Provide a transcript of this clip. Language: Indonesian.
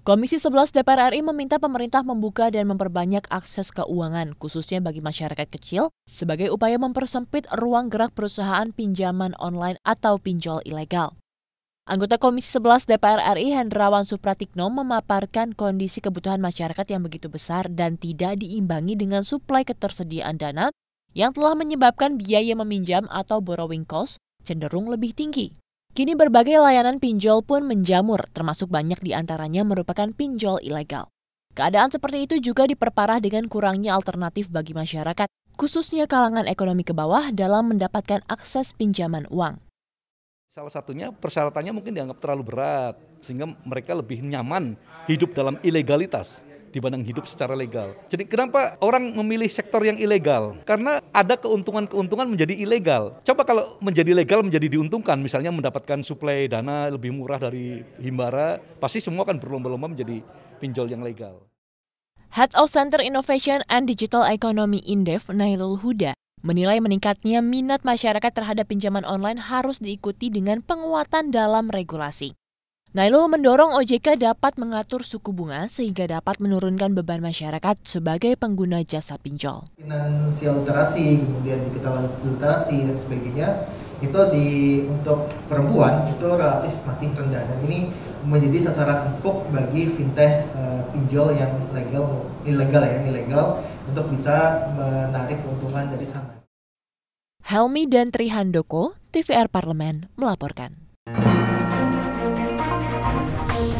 Komisi 11 DPR RI meminta pemerintah membuka dan memperbanyak akses keuangan, khususnya bagi masyarakat kecil, sebagai upaya mempersempit ruang gerak perusahaan pinjaman online atau pinjol ilegal. Anggota Komisi 11 DPR RI Hendrawan Supratikno memaparkan kondisi kebutuhan masyarakat yang begitu besar dan tidak diimbangi dengan suplai ketersediaan dana yang telah menyebabkan biaya meminjam atau borrowing cost cenderung lebih tinggi. Kini berbagai layanan pinjol pun menjamur, termasuk banyak di antaranya merupakan pinjol ilegal. Keadaan seperti itu juga diperparah dengan kurangnya alternatif bagi masyarakat, khususnya kalangan ekonomi ke bawah dalam mendapatkan akses pinjaman uang. Salah satunya persyaratannya mungkin dianggap terlalu berat, sehingga mereka lebih nyaman hidup dalam ilegalitas dibanding hidup secara legal. Jadi kenapa orang memilih sektor yang ilegal? Karena ada keuntungan-keuntungan menjadi ilegal. Coba kalau menjadi legal menjadi diuntungkan, misalnya mendapatkan suplai dana lebih murah dari himbara, pasti semua akan berlomba-lomba menjadi pinjol yang legal. Head of Center Innovation and Digital Economy Indef, Nailul Huda, menilai meningkatnya minat masyarakat terhadap pinjaman online harus diikuti dengan penguatan dalam regulasi. Nailul mendorong OJK dapat mengatur suku bunga sehingga dapat menurunkan beban masyarakat sebagai pengguna jasa pinjol. Finansial literasi, kemudian digital literasi dan sebagainya, itu di untuk perempuan itu relatif masih rendah dan ini menjadi sasaran empuk bagi fintech uh, pinjol yang legal ilegal ya ilegal untuk bisa menarik keuntungan dari sana. Helmi dan Trihandoko, TVR Parlemen melaporkan. Música